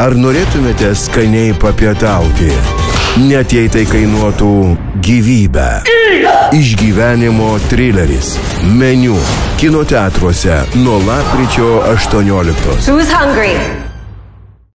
Ar norėtumėte skaniai papietauti? Net jei tai kainuotų gyvybę. Išgyvenimo trileris. Meniu. Kino teatruose nuo lapkričio 18. Who's hungry?